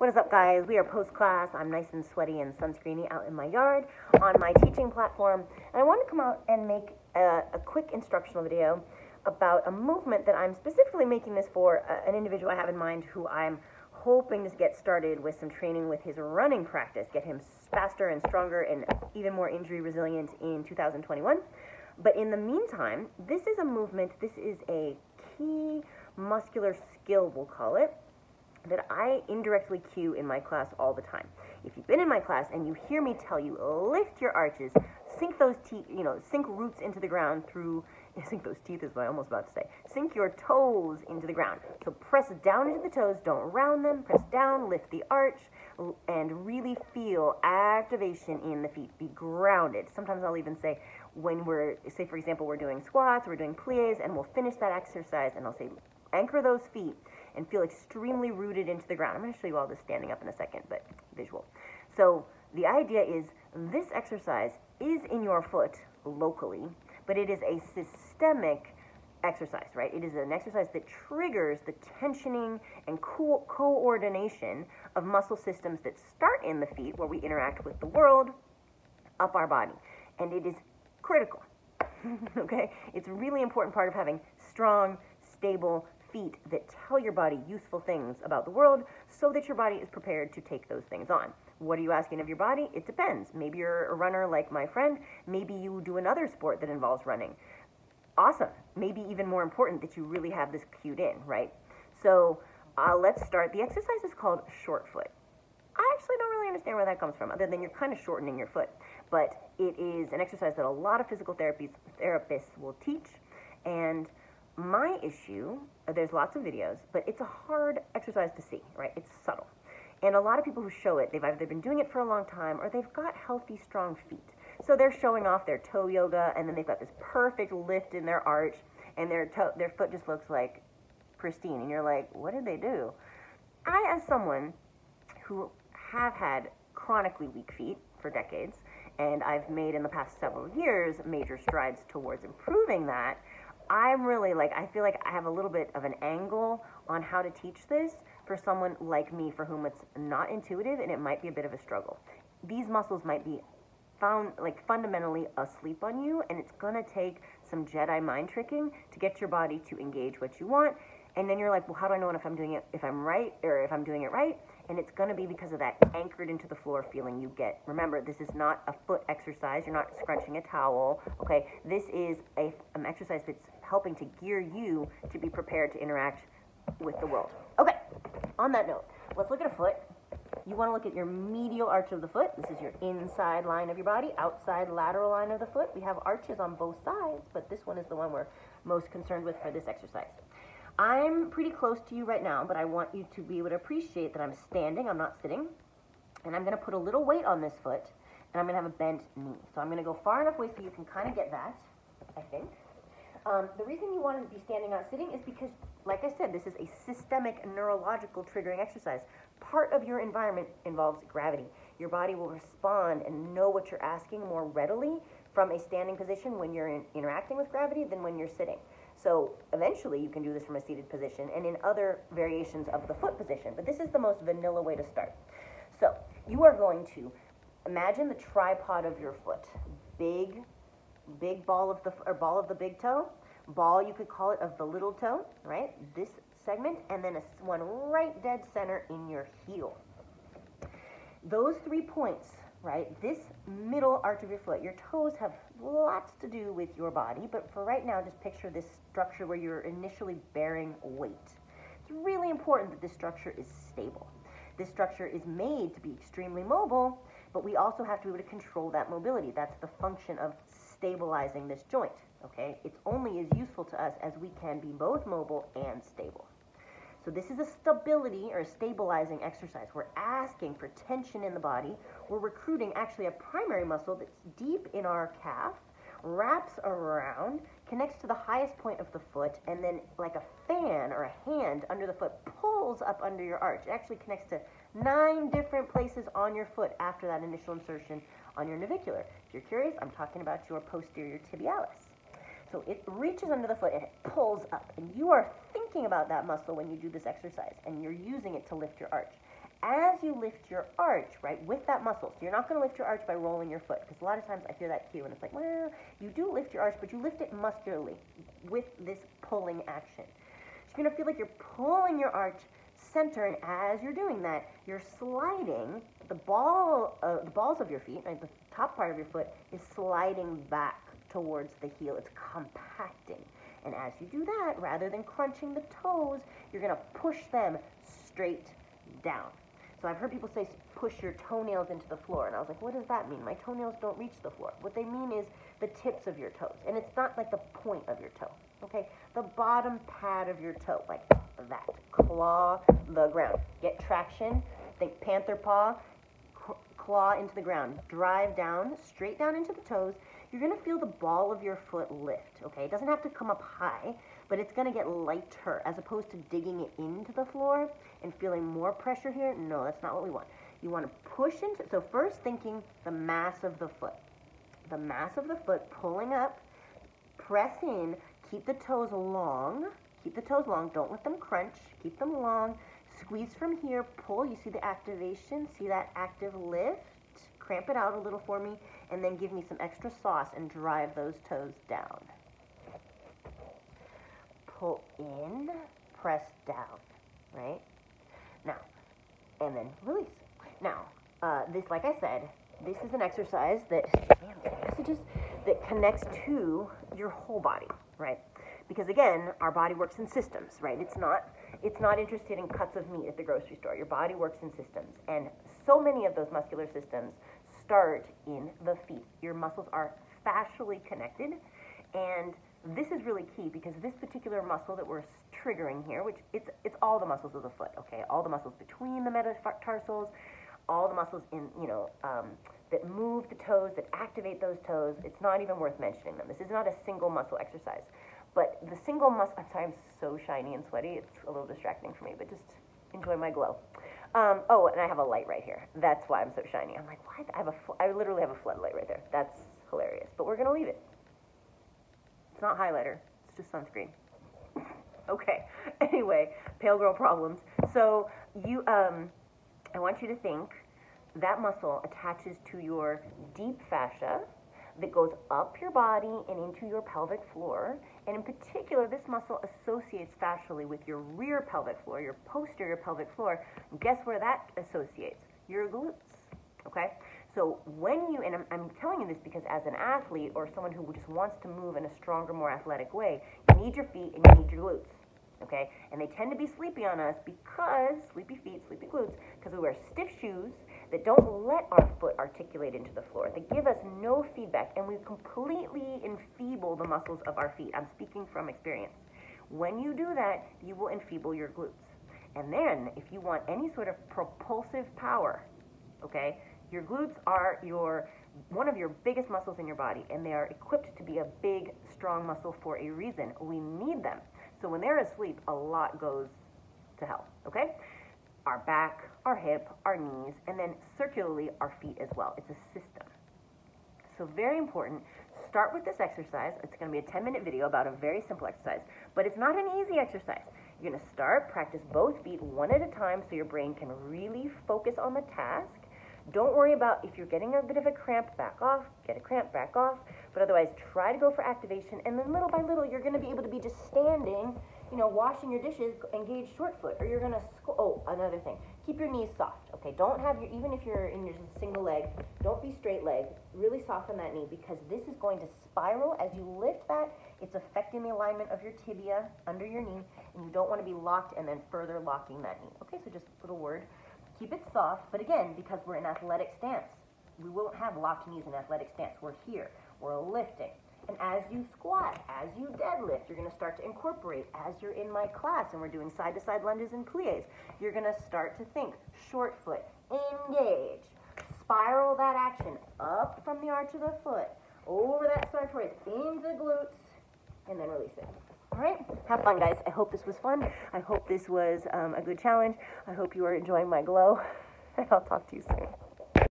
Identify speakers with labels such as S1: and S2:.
S1: What is up, guys? We are post class. I'm nice and sweaty and sunscreeny out in my yard on my teaching platform. And I want to come out and make a, a quick instructional video about a movement that I'm specifically making this for uh, an individual I have in mind who I'm hoping to get started with some training with his running practice, get him faster and stronger and even more injury resilient in 2021. But in the meantime, this is a movement, this is a key muscular skill, we'll call it, that I indirectly cue in my class all the time. If you've been in my class and you hear me tell you, lift your arches, sink those teeth, you know, sink roots into the ground through, sink those teeth is what I'm almost about to say, sink your toes into the ground. So press down into the toes, don't round them, press down, lift the arch, and really feel activation in the feet. Be grounded. Sometimes I'll even say, when we're, say for example, we're doing squats, we're doing plies, and we'll finish that exercise, and I'll say, anchor those feet and feel extremely rooted into the ground. I'm going to show you all this standing up in a second, but visual. So the idea is this exercise is in your foot locally, but it is a systemic exercise, right? It is an exercise that triggers the tensioning and co- coordination of muscle systems that start in the feet where we interact with the world up our body. And it is critical. okay? It's a really important part of having strong, stable feet that tell your body useful things about the world so that your body is prepared to take those things on. What are you asking of your body? It depends. Maybe you're a runner like my friend. Maybe you do another sport that involves running. Awesome. Maybe even more important that you really have this cued in, right? So uh, let's start. The exercise is called short foot. I actually don't really understand where that comes from, other than you're kind of shortening your foot. But it is an exercise that a lot of physical therapies, therapists will teach. And my issue, uh, there's lots of videos, but it's a hard exercise to see, right? It's subtle. And a lot of people who show it, they've either been doing it for a long time or they've got healthy, strong feet. So they're showing off their toe yoga and then they've got this perfect lift in their arch and their toe, their foot just looks like pristine. And you're like, what did they do? I, as someone who have had chronically weak feet for decades, and I've made in the past several years major strides towards improving that, I'm really like, I feel like I have a little bit of an angle on how to teach this for someone like me for whom it's not intuitive and it might be a bit of a struggle. These muscles might be found like fundamentally asleep on you and it's to take some Jedi mind tricking to get your body to engage what you want. And then you're like, well, how do I know if I'm doing it, if I'm right or if I'm doing it right? and it's to be because of that anchored into the floor feeling you get. Remember, this is not a foot exercise. You're not scrunching a towel, okay? This is a, an exercise that's helping to gear you to be prepared to interact with the world. Okay, on that note, let's look at a foot. You want to look at your medial arch of the foot. This is your inside line of your body, outside lateral line of the foot. We have arches on both sides, but this one is the one we're most concerned with for this exercise. I'm pretty close to you right now, but I want you to be able to appreciate that I'm standing, I'm not sitting. And I'm going to put a little weight on this foot, and I'm going to have a bent knee. So I'm going to go far enough away so you can kind of get that, I think. Um, the reason you want to be standing, not sitting, is because, like I said, this is a systemic neurological triggering exercise. Part of your environment involves gravity. Your body will respond and know what you're asking more readily from a standing position when you're in, interacting with gravity than when you're sitting. So eventually you can do this from a seated position and in other variations of the foot position, but this is the most vanilla way to start. So you are going to imagine the tripod of your foot. Big, big ball of the, or ball of the big toe, ball you could call it of the little toe, right? This segment, and then a, one right dead center in your heel. Those three points right? This middle arch of your foot, your toes have lots to do with your body, but for right now, just picture this structure where you're initially bearing weight. It's really important that this structure is stable. This structure is made to be extremely mobile, but we also have to be able to control that mobility. That's the function of stabilizing this joint, okay? It's only as useful to us as we can be both mobile and stable. So this is a stability or a stabilizing exercise. We're asking for tension in the body. We're recruiting actually a primary muscle that's deep in our calf, wraps around, connects to the highest point of the foot, and then like a fan or a hand under the foot pulls up under your arch. It actually connects to nine different places on your foot after that initial insertion on your navicular. If you're curious, I'm talking about your posterior tibialis. So it reaches under the foot and it pulls up. And you are thinking about that muscle when you do this exercise, and you're using it to lift your arch. as you lift your arch, right, with that muscle, so you're not going to lift your arch by rolling your foot, because a lot of times I hear that cue, and it's like, well, you do lift your arch, but you lift it muscularly with this pulling action. So you're going to feel like you're pulling your arch center, and as you're doing that, you're sliding the ball, uh, the balls of your feet, right, the top part of your foot is sliding back towards the heel. It's compacting. And as you do that, rather than crunching the toes, you're going to push them straight down. So I've heard people say push your toenails into the floor, and I was like, what does that mean? My toenails don't reach the floor. What they mean is the tips of your toes, and it's not like the point of your toe, okay? The bottom pad of your toe, like that. Claw the ground. Get traction. Think panther paw. Claw into the ground. Drive down, straight down into the toes. You're going to feel the ball of your foot lift, okay? It doesn't have to come up high but it's going to get lighter as opposed to digging it into the floor and feeling more pressure here. No, that's not what we want. You want to push into, so first thinking the mass of the foot. The mass of the foot pulling up, press in, keep the toes long, keep the toes long, don't let them crunch, keep them long, squeeze from here, pull, you see the activation, see that active lift, cramp it out a little for me, and then give me some extra sauce and drive those toes down. Pull in, press down, right? Now, and then release. Now, uh, this, like I said, this is an exercise that messages that connects to your whole body, right? Because again, our body works in systems, right? It's not it's not interested in cuts of meat at the grocery store. Your body works in systems, and so many of those muscular systems start in the feet. Your muscles are fascially connected, and this is really key because this particular muscle that we're triggering here, which it's, it's all the muscles of the foot, okay? All the muscles between the metatarsals, all the muscles in, you know, um, that move the toes, that activate those toes. It's not even worth mentioning them. This is not a single muscle exercise. But the single muscle, I'm sorry, I'm so shiny and sweaty. It's a little distracting for me, but just enjoy my glow. Um, oh, and I have a light right here. That's why I'm so shiny. I'm like, what? I have a, I literally have a floodlight right there. That's hilarious. But we're to leave it. It's not highlighter, it's just sunscreen. okay, anyway, pale girl problems. So you, um, I want you to think that muscle attaches to your deep fascia that goes up your body and into your pelvic floor. And in particular, this muscle associates fascially with your rear pelvic floor, your posterior pelvic floor. guess where that associates? Your glutes. Okay? So when you, and I'm, I'm, telling you this because as an athlete or someone who just wants to move in a stronger, more athletic way, you need your feet and you need your glutes. Okay? And they tend to be sleepy on us because, sleepy feet, sleepy glutes, because we wear stiff shoes that don't let our foot articulate into the floor. They give us no feedback and we completely enfeeble the muscles of our feet. I'm speaking from experience. When you do that, you will enfeeble your glutes. And then, if you want any sort of propulsive power, okay, your glutes are your one of your biggest muscles in your body, and they are equipped to be a big, strong muscle for a reason. We need them. So when they're asleep, a lot goes to hell, okay? Our back, our hip, our knees, and then circularly our feet as well. It's a system. So very important. Start with this exercise. It's going to be a 10 minute video about a very simple exercise, but it's not an easy exercise. You're going to start, practice both feet one at a time so your brain can really focus on the task don't worry about if you're getting a bit of a cramp, back off, get a cramp, back off. But otherwise, try to go for activation. And then little by little, you're going to be able to be just standing, you know, washing your dishes, engage short foot. Or you're going to, oh, another thing. Keep your knees soft, okay? Don't have your, even if you're in your single leg, don't be straight leg. Really soften that knee because this is going to spiral. As you lift that, it's affecting the alignment of your tibia under your knee. And you don't want to be locked and then further locking that knee. Okay, so just a little word. Keep it soft, but again, because we're in athletic stance, we won't have locked knees in athletic stance. We're here, we're lifting. And as you squat, as you deadlift, you're gonna start to incorporate, as you're in my class and we're doing side to side lunges and plies, you're gonna start to think short foot, engage, spiral that action up from the arch of the foot, over that sartorius, into the glutes, and then release it. All right, have fun, guys. I hope this was fun. I hope this was um, a good challenge. I hope you are enjoying my glow. and I'll talk to you soon.